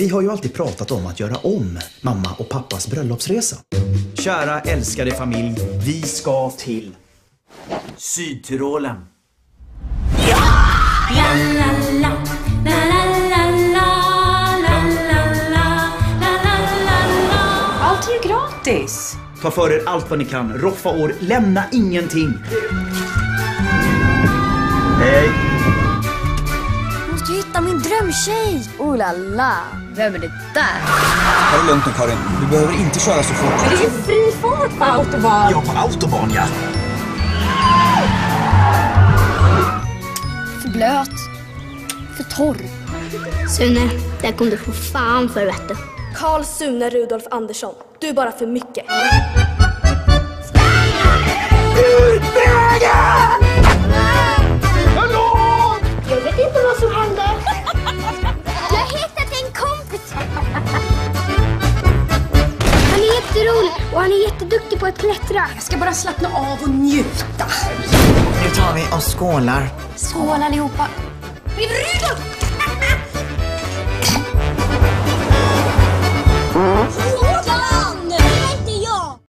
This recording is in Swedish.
Vi har ju alltid pratat om att göra om mamma och pappas bröllopsresa. Kära älskade familj, vi ska till Sydtyrolen. Allt är ju gratis. Ta för er allt vad ni kan, roffa år, lämna ingenting. Hej! Hitta min drömtjej. Oh la la. Vem är det där? Ta det lugnt nu Karin. Du behöver inte köra så fort. Det är ju fri fart på autobahn. Ja, på autobahn ja. För blöt. För torr. Sune, där kom du få fan för vet du. Karl Sune Rudolf Andersson. Du är bara för mycket. Och han är jätteduktig på att klättra. Jag ska bara slappna av och njuta. Nu tar vi och skålar. Skål allihopa. Rudolf!